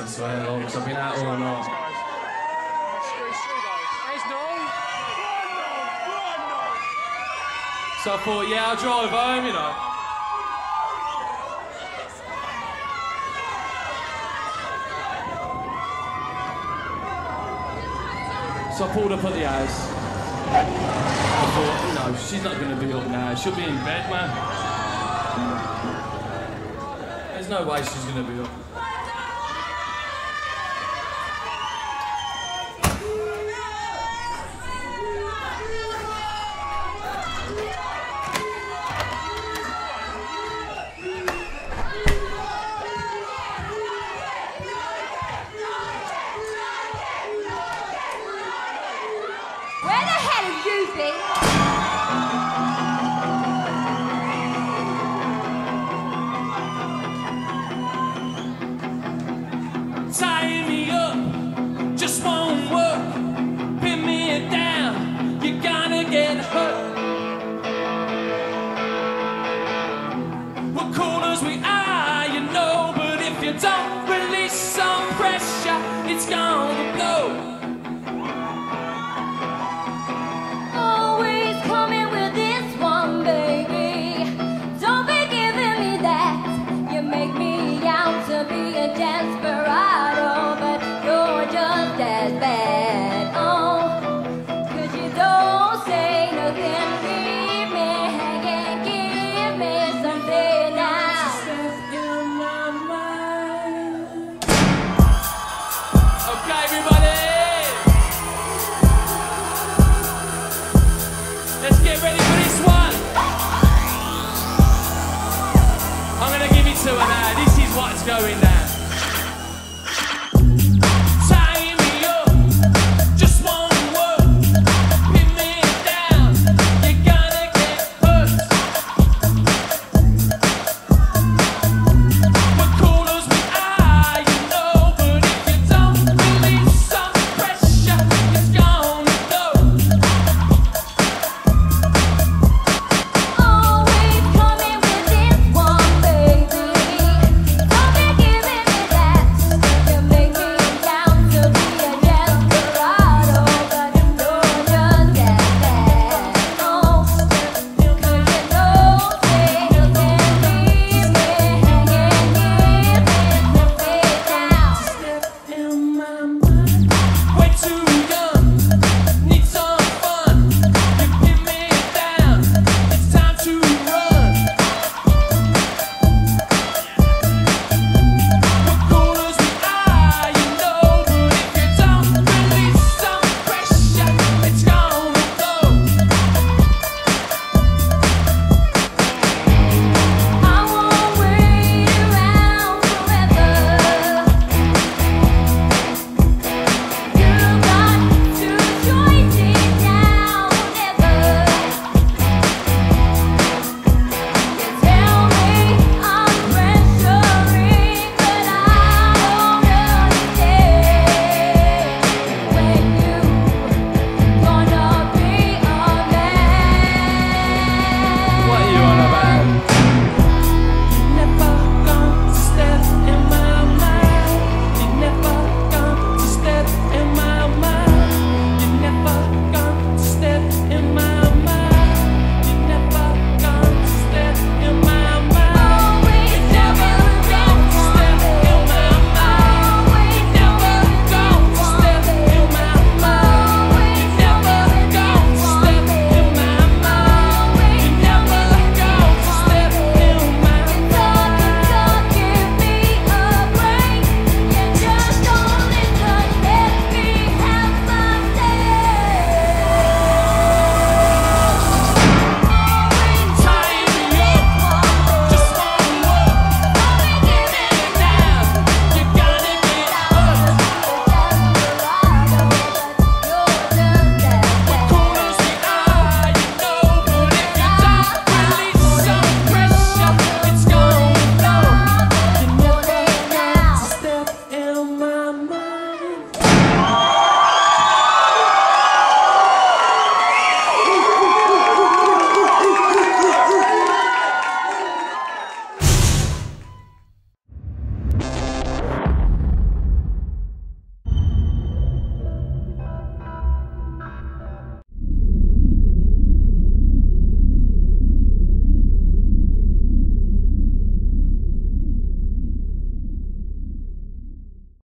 I swear, long, because I've been out all night. So I thought, yeah, I'll drive home, you know. So I pulled up at the house. I thought, no, she's not going to be up now. She'll be in bed, man. There's no way she's going to be up. Where the hell have you been? Won't This is what's going down.